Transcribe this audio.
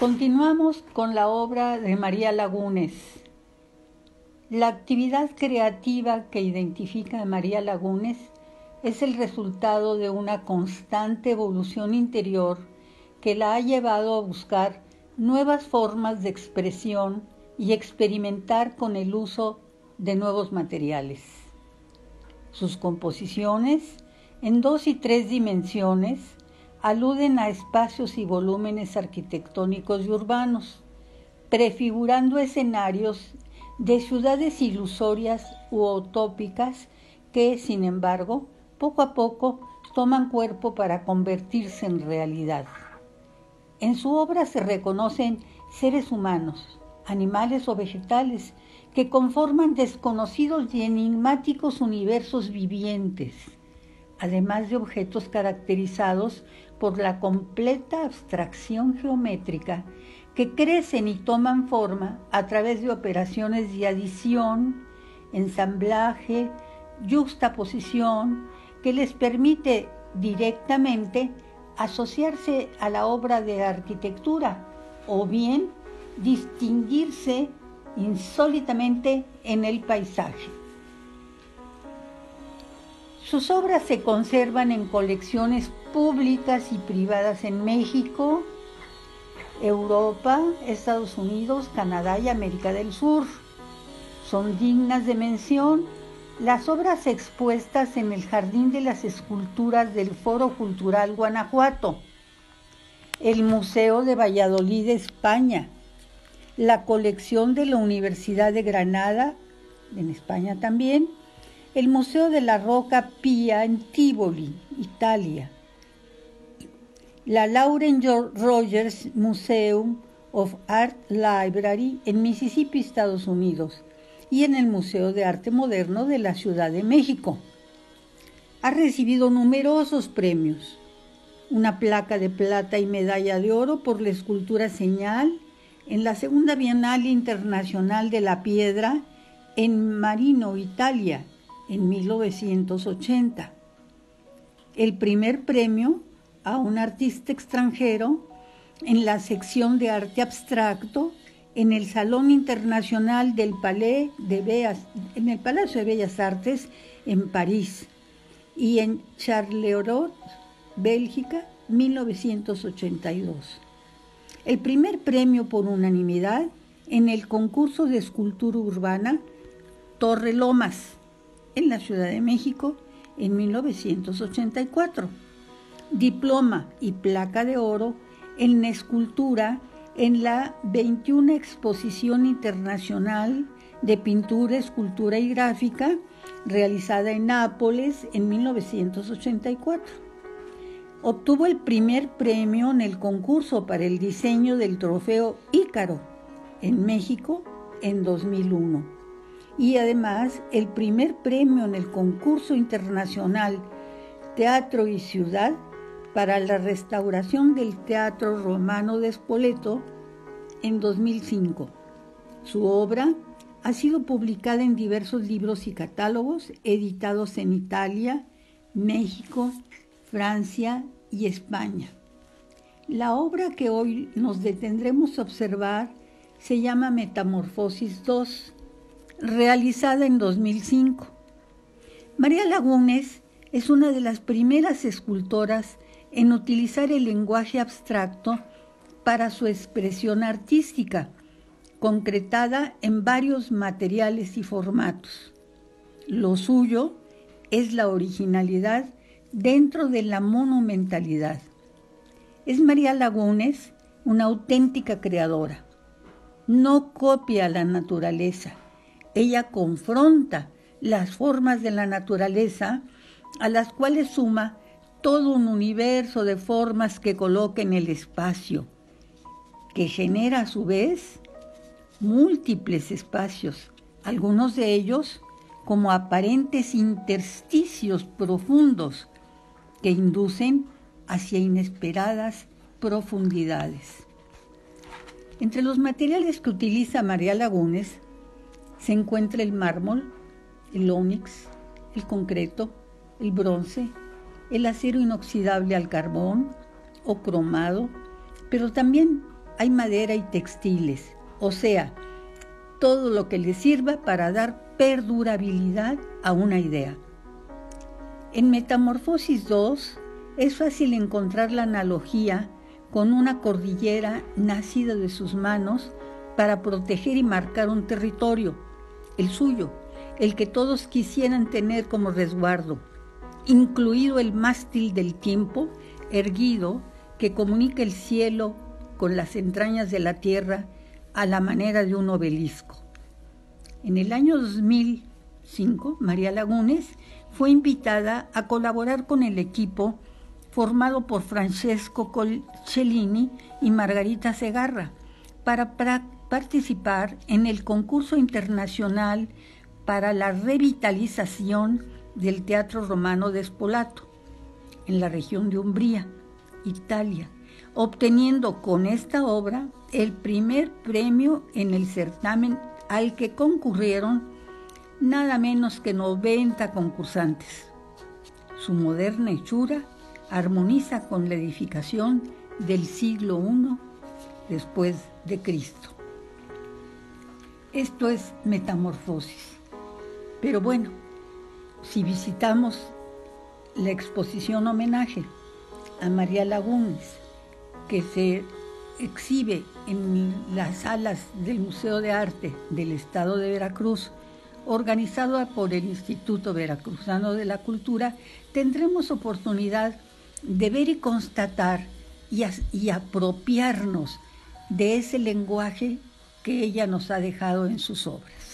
Continuamos con la obra de María Lagunes. La actividad creativa que identifica a María Lagunes es el resultado de una constante evolución interior que la ha llevado a buscar nuevas formas de expresión y experimentar con el uso de nuevos materiales. Sus composiciones, en dos y tres dimensiones, aluden a espacios y volúmenes arquitectónicos y urbanos, prefigurando escenarios de ciudades ilusorias u utópicas que, sin embargo, poco a poco toman cuerpo para convertirse en realidad. En su obra se reconocen seres humanos, animales o vegetales que conforman desconocidos y enigmáticos universos vivientes, además de objetos caracterizados por la completa abstracción geométrica que crecen y toman forma a través de operaciones de adición, ensamblaje, juxtaposición, que les permite directamente asociarse a la obra de arquitectura o bien distinguirse insólitamente en el paisaje. Sus obras se conservan en colecciones públicas y privadas en México, Europa, Estados Unidos, Canadá y América del Sur. Son dignas de mención las obras expuestas en el Jardín de las Esculturas del Foro Cultural Guanajuato, el Museo de Valladolid, España, la colección de la Universidad de Granada, en España también, el Museo de la Roca Pía en Tivoli, Italia, la Lauren Rogers Museum of Art Library en Mississippi, Estados Unidos, y en el Museo de Arte Moderno de la Ciudad de México. Ha recibido numerosos premios, una placa de plata y medalla de oro por la escultura señal en la Segunda Bienal Internacional de la Piedra en Marino, Italia, en 1980. El primer premio a un artista extranjero en la sección de arte abstracto en el Salón Internacional del Palais de Bellas, en el Palacio de Bellas Artes en París y en Charleroi, Bélgica, 1982. El primer premio por unanimidad en el concurso de escultura urbana Torre Lomas, en la Ciudad de México, en 1984. Diploma y placa de oro en escultura en la 21 Exposición Internacional de Pintura, Escultura y Gráfica realizada en Nápoles en 1984. Obtuvo el primer premio en el concurso para el diseño del trofeo Ícaro en México en 2001 y además el primer premio en el concurso internacional Teatro y Ciudad para la restauración del Teatro Romano de Spoleto en 2005. Su obra ha sido publicada en diversos libros y catálogos editados en Italia, México, Francia y España. La obra que hoy nos detendremos a observar se llama Metamorfosis 2, realizada en 2005. María Lagunes es una de las primeras escultoras en utilizar el lenguaje abstracto para su expresión artística, concretada en varios materiales y formatos. Lo suyo es la originalidad dentro de la monumentalidad. Es María Lagunes una auténtica creadora. No copia la naturaleza, ella confronta las formas de la naturaleza a las cuales suma todo un universo de formas que coloca en el espacio, que genera a su vez múltiples espacios, algunos de ellos como aparentes intersticios profundos que inducen hacia inesperadas profundidades. Entre los materiales que utiliza María Lagunes se encuentra el mármol, el ónix, el concreto, el bronce, el acero inoxidable al carbón o cromado, pero también hay madera y textiles, o sea, todo lo que le sirva para dar perdurabilidad a una idea. En Metamorfosis 2 es fácil encontrar la analogía con una cordillera nacida de sus manos para proteger y marcar un territorio, el suyo, el que todos quisieran tener como resguardo, incluido el mástil del tiempo erguido que comunica el cielo con las entrañas de la tierra a la manera de un obelisco. En el año 2005, María Lagunes fue invitada a colaborar con el equipo formado por Francesco Colcellini y Margarita Segarra para participar en el concurso internacional para la revitalización del Teatro Romano de Spolato, en la región de Umbría, Italia, obteniendo con esta obra el primer premio en el certamen al que concurrieron nada menos que 90 concursantes. Su moderna hechura armoniza con la edificación del siglo I después de Cristo. Esto es metamorfosis. Pero bueno, si visitamos la exposición homenaje a María Lagunes, que se exhibe en las salas del Museo de Arte del Estado de Veracruz, organizado por el Instituto Veracruzano de la Cultura, tendremos oportunidad de ver y constatar y apropiarnos de ese lenguaje que ella nos ha dejado en sus obras.